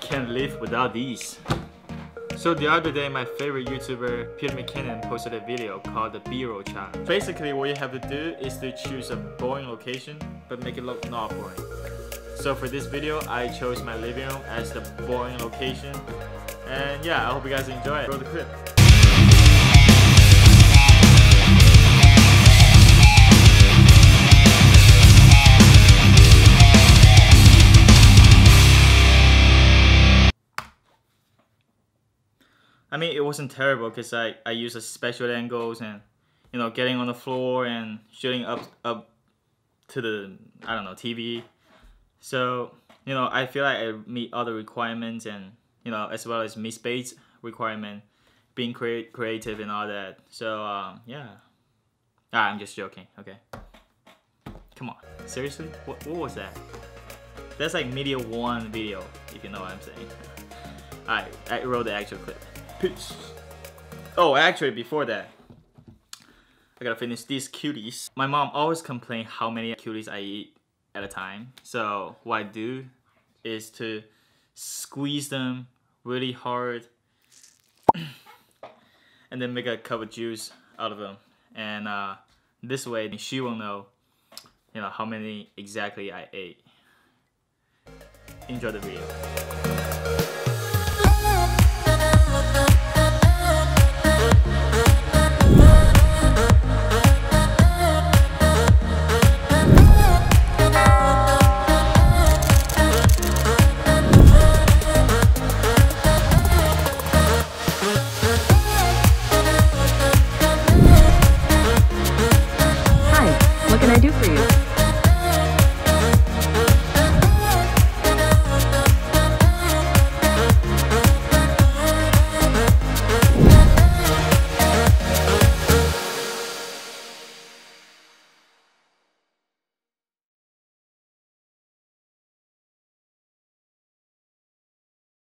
Can't live without these. So the other day, my favorite YouTuber, Peter McKinnon, posted a video called the B-roll challenge. Basically, what you have to do is to choose a boring location, but make it look not boring. So for this video, I chose my living room as the boring location. And yeah, I hope you guys enjoy it. Roll the clip. I mean, it wasn't terrible because I, I used a special angles and, you know, getting on the floor and shooting up up to the, I don't know, TV. So, you know, I feel like I meet all the requirements and, you know, as well as Miss Bates' requirement, being crea- creative and all that. So, um, yeah. Ah, I'm just joking, okay. Come on, seriously? What, what was that? That's like media one video, if you know what I'm saying. Alright, I wrote the actual clip. Oh, actually, before that, I gotta finish these cuties. My mom always complain how many cuties I eat at a time. So what I do is to squeeze them really hard and then make a cup of juice out of them. And uh, this way, she will know, you know, how many exactly I ate. Enjoy the video. Can I do for you?